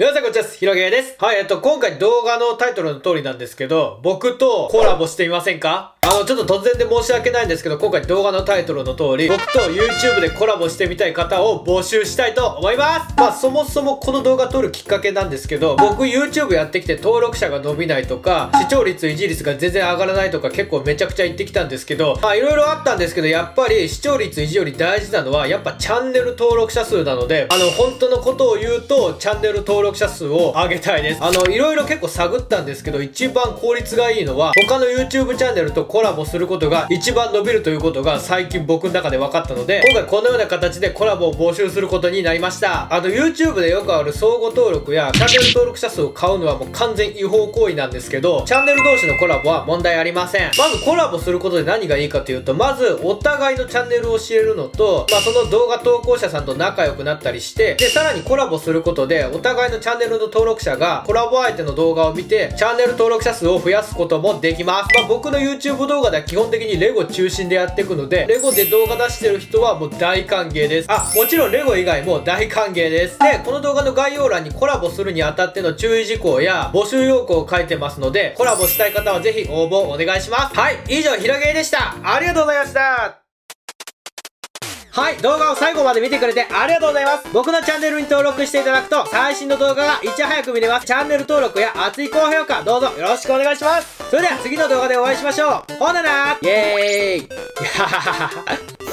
皆さんこんにちは、ひろげです。はい、えっと、今回動画のタイトルの通りなんですけど、僕とコラボしてみませんか？あの、ちょっと突然で申し訳ないんですけど、今回動画のタイトルの通り、僕と YouTube でコラボしてみたい方を募集したいと思いますまあ、そもそもこの動画撮るきっかけなんですけど、僕 YouTube やってきて登録者が伸びないとか、視聴率、維持率が全然上がらないとか結構めちゃくちゃ言ってきたんですけど、まあ、いろいろあったんですけど、やっぱり視聴率、維持より大事なのは、やっぱチャンネル登録者数なので、あの、本当のことを言うと、チャンネル登録者数を上げたいです。あの、いろいろ結構探ったんですけど、一番効率がいいのは、他の YouTube チャンネルとコラボすることが一番伸びるということが最近僕の中で分かったので、今回このような形でコラボを募集することになりました。あと YouTube でよくある相互登録やチャンネル登録者数を買うのはもう完全違法行為なんですけど、チャンネル同士のコラボは問題ありません。まずコラボすることで何がいいかというと、まずお互いのチャンネルを知れるのと、まあその動画投稿者さんと仲良くなったりして、で、さらにコラボすることで、お互いのチャンネルの登録者がコラボ相手の動画を見て、チャンネル登録者数を増やすこともできます。まあ僕の YouTube 動画では基本的にレゴ中心でやっていくので、レゴで動画出してる人はもう大歓迎です。あ、もちろんレゴ以外も大歓迎です。で、この動画の概要欄にコラボするにあたっての注意事項や募集要項を書いてますので、コラボしたい方はぜひ応募お願いします。はい、以上、ひろげでした。ありがとうございました。はい、動画を最後まで見てくれてありがとうございます。僕のチャンネルに登録していただくと、最新の動画がいち早く見れます。チャンネル登録や熱い高評価、どうぞよろしくお願いします。それでは次の動画でお会いしましょう。ほななイェーイ